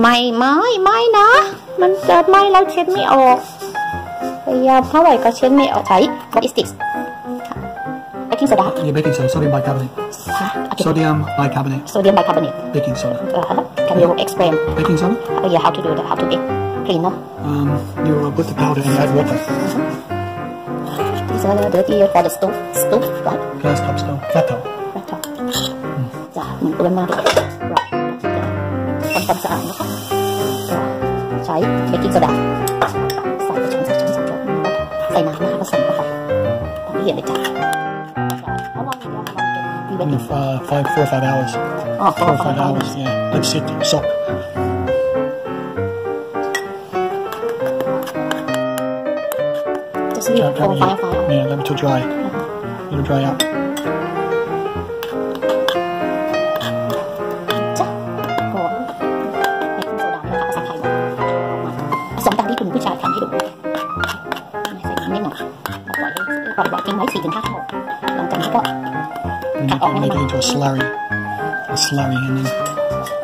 ไม่ไม่ไม่นะ มันเกิดไม่เราเช็ดไม่ออกพยายามเท่าไหร่ก็เช็ดไม่ออกใช้ what is this เบกกิ้งโซดา Yeah, baking soda, sodium bicarbonate. ฮะ Sodium bicarbonate, โซเดียมไบคาร์บอเนต baking soda. can you explain Baking soda? uh, yeah how to do that how to get clean เนาะ Um, you uh, put the powder and you add water. These are the dirty for the stove stove right Gas top stove, flat top. right top จ้ะมันเปื้อนมาก ช้เบกกิ้งโซดาใส่ไปช้อนสักช้อนสองช้อนใส่น้ำนะคะผสมเข้าไปตามที่เห็นเลยจ้ะ How long you how long you get Only uh, five, four or five hours. อ๋อ Four or five hours, yeah. Let sit, soak. just leave Uh, over yeah. five five Yeah, let it to dry. Let it dry out. It never into a slurry. A slurry and then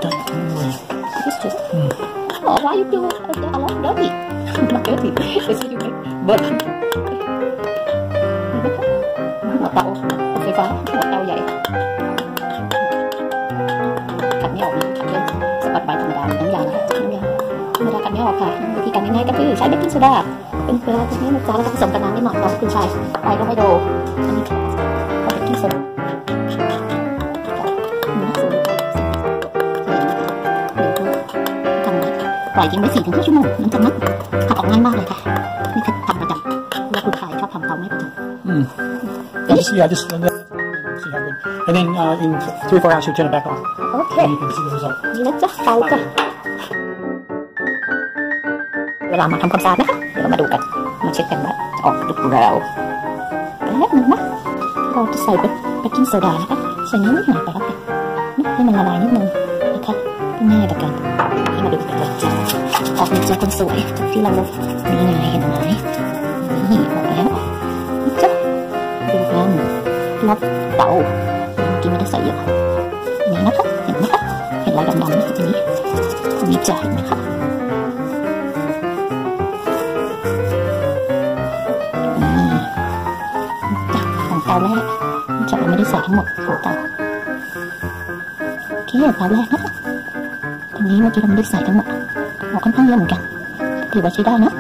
don't worry. This too. Oh, why you do uh, a lot dirty? Not dirty. It's you make burn. หัวเตาไฟฟ้าหัวเตาใหญ่ขัดไม่ออกนะขัดด้วยสกั ดใบธรรมดาน้ำยานะน้ำยาธรรมดาขัดไม่ออกค่ะวิธีการง่ายๆก็คือใช้เบกกิ้งโซดาเป็นเกลือตรงนี้นะจ๊ะแล้วก็ผสมกับน้ำนิดหน่อยเราคุณชายไปก็ไม่โดอันนี้ค่ะเอาเบกกิ้งโซดามีหน้าสูงเลยทำไงปล่อยทิ้งไว้สี่ถึงห้าชั่วโมงหลังจากนั้นขัดออกง่ายมากเลยค่ะนี่คือทำประจำเวลาคุณขายชอบทำเขาไม่ประจำ Mm. And just, yeah, just uh, see how good. And then uh, in three or four hours, you turn it back on. โอเค And you can see the result. นี่นะจ๊ะเตาจ้ะเวลามาทำความสะอาดนะคะ เรามาดูกัน มาเช็คกันว่าออกหรือเปล่าแป๊บนึงนะ เราจะใส่เบกกิ้งโซดานะคะใส่น้ำนิดหน่อยไปแล้วกันนะให้มันละลายนิดนึงนะคะง่ายต่อกันให้มาดูกันเลยออกมาเจอคนสวยที่เรานี่ไงเห็นไหมนี่ออกแล้วนะจ๊ะดูกันรอบเตาเมื่อกี้ไม่ได้ใส่เยอะนี่นะคะเห็นไหมคะเห็นลายดำๆไหมตรงนี้ตรงนี้จะเห็นไหมคะ จากของเตาแรกจะไม่ได้ใส่ทั้งหมดของเตาโอเคตาแรกนะตรงนี้เมื่อกี้เราไม่ได้ใส่ทั้งหมดออกค่อนข้างเยอะเหมือนกันถือว่าใช้ได้นะ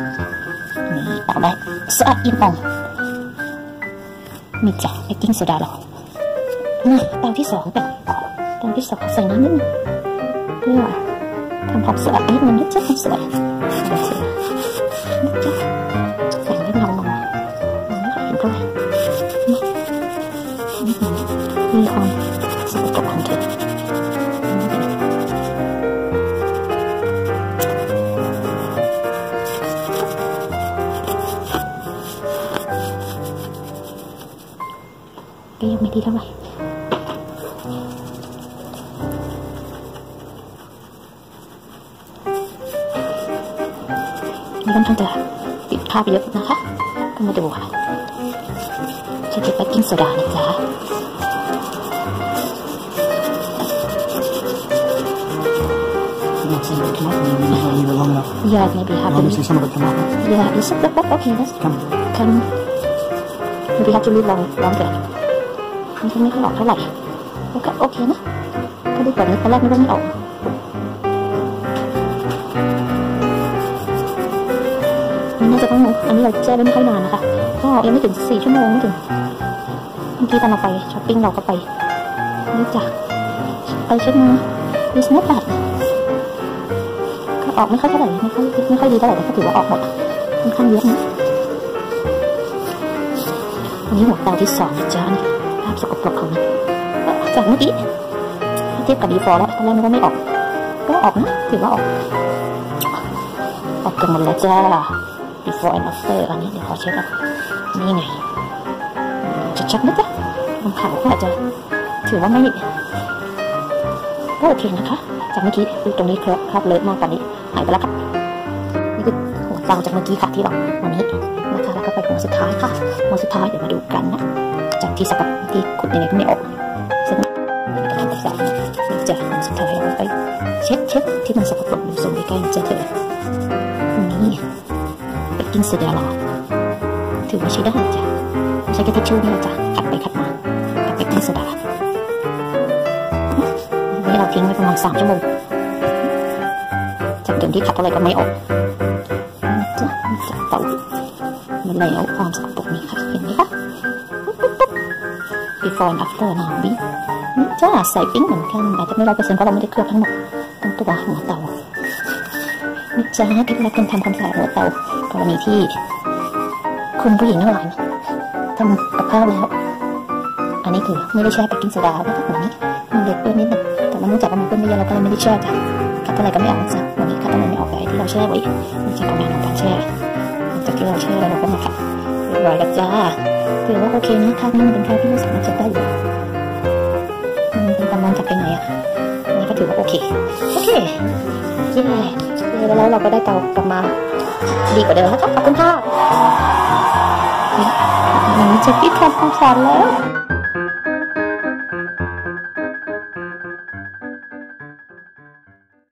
นี่ตาแรกสะอาดอินปองมีจากเบกกิ้งโซดาเรานะเตาที่สองกันเตาที่สองใส่น้ำนิดนึงเพื่อทำความสะอาดนิดนึงนะจ๊ะควาสวยโอเคนะจ๊ะ มีความสกปรกของเธอก็ยังไม่ดีเท่าไหร่นี่ค่อนข้างจะติดภาพเยอะนะคะ ก็มาดูค่ะจะเก็บเบกกิ้งโซดานะจ๊ะ Yeah, maybe You have want to to see some of it come up. Yeah, is it that okay? That's Come. can maybe have to leave long longer มันก็ไม่ค่อยออกเท่าไหร่แล้วก็โอเคนะก็ดีกว่านี้ตอนแรกนึกว่าไม่ออกมันน่าจะต้องอันนี้เราแช่ไว้ไม่ค่อยนานนะคะก็ยังไม่ถึงสี่ชั่วโมงไม่ถึงเมื่อกี้ตอนเราไปช้อปปิ้งเราก็ไปนี่จ้ะไปเช็คมาดิสนีย์แปด ออกไม่ค่อยเท่าไหร่ไม่ค่อยไม่ค่อยดีเท่าไหร่แต่ก็ถือว่าออกหมดค่อนข้างเยอะนะอันนี้หัวเตาที่สองจ๊ะนี่ภาพสกปรกของมันจากเมื่อกี้เทียบกับดีฟอร์แล้วตอนแรกนึกว่าไม่ออก ก็ออกนะถือว่าออก ออกกันหมดแล้วจ้า before and after อันนี้เดี๋ยวขอเช็คก่อนนี่ไงชัดๆนะจ๊ะลำขาวก็อาจจะถือว่าไม่ก็โอเคนะคะ จากเมื่อกี้ตรงนี้เครับครับเลอะมากตอนนี้ หายไปแล้วครับนี่คือหัวเตาจากเมื่อกี้ค่ะที่เราวันนี้นะคะแล้วก็ไปหัวสุดท้ายค่ะ หัวสุดท้ายเดี๋ยวมาดูกันนะ จากที่สกัดที่ขุดยังไงก็ไม่ออกซึ่งเป็นการตัดสายนี่จะหัวสุดท้ายเราไปเช็ดเช็ดที่มันสกปรกดูส่องใกล้ๆจะเธอนี่เบกกิ้งโซดาหรอถือว่าใช้ได้จ้ะใช้กระดาษทิชชู่นี่แหละจ้ะขัดไปขัดมากับเบกกิ้งโซดนี่เราทิ้งไว้ประมาณสามชั่วโมง จากเดิมที่ขัดเท่าไหร่ก็ไม่ออกจ๊ะจากเตามาแล้วความสกปรกนี่ค่ะเห็นไหมคะ before and after นะบีจ้าใส่ปิ้งเหมือนกันอาจจะไม่ร้อยเปอร์เซ็นต์เพราะเราไม่ได้เคลือบทั้งหมดทั้งตัวหัวเตานี่จ้าที่เราคนทำความสะอาดหัวเตากรณีที่ คุณผู้หญิงทั้งหลายทำกับข้าวแล้ว อันนี้คือไม่ได้แช่ไปกินโซดาแล้วก็หัวนี้มันเล็กเปื้อนนิดนึงแต่มันเนื่องจากมันเปื้อนไม่เยอะเราก็เลยไม่ได้แช่จ้ะคัดเท่าไหร่ก็ไม่ออกจ้ะ วันนี้คัดเท่าไม่ออกแต่ไอ้ที่เราแช่ไว้มันจะประมาณของการแช่หลังจากที่เราแช่แล้วเราก็มาขัดเรียบร้อยแล้วจ้าถือว่าโอเคนะข้าวนี้มันเป็นข้าวที่เราสามารถเช็ดได้อยู่มันเป็นความร้อนจากภายในอะอันนี้ก็ถือว่าโอเคโอเคเย้แล้วเราก็ได้เตากลับมา ดีกว่าเดิมแล้วครับขอบคุณค่ะนี่จะปิดทำความสะอาดแล้ว